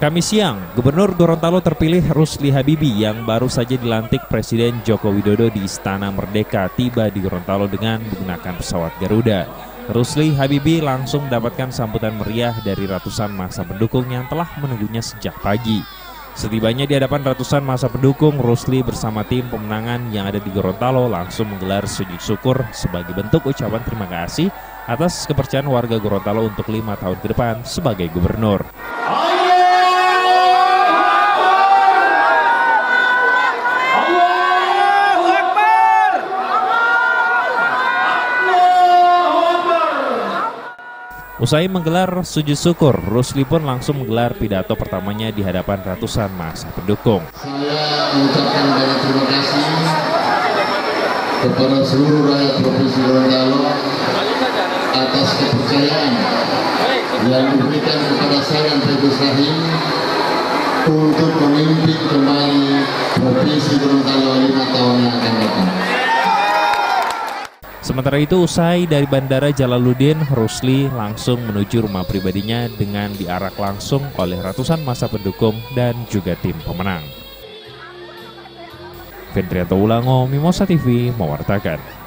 Kami siang, Gubernur Gorontalo terpilih Rusli Habibi yang baru saja dilantik Presiden Joko Widodo di Istana Merdeka tiba di Gorontalo dengan menggunakan pesawat Garuda. Rusli Habibi langsung mendapatkan sambutan meriah dari ratusan masa pendukung yang telah menunggunya sejak pagi. Setibanya di hadapan ratusan masa pendukung, Rusli bersama tim pemenangan yang ada di Gorontalo langsung menggelar sujud syukur sebagai bentuk ucapan terima kasih atas kepercayaan warga Gorontalo untuk lima tahun ke depan sebagai gubernur. Usai menggelar sujud syukur, Rusli pun langsung menggelar pidato pertamanya di hadapan ratusan masa pendukung. Saya mengucapkan banyak terima kasih kepada seluruh rakyat Provinsi Gorontalo yang diberikan kepada saya dan Tegus Rahim untuk memimpin kembali Provinsi Gorontalo lima tahun yang akan datang. Sementara itu usai dari Bandara Jalaluddin, Rusli langsung menuju rumah pribadinya dengan diarak langsung oleh ratusan masa pendukung dan juga tim pemenang. Fendrianto Ulango, Mimosa TV, mewartakan.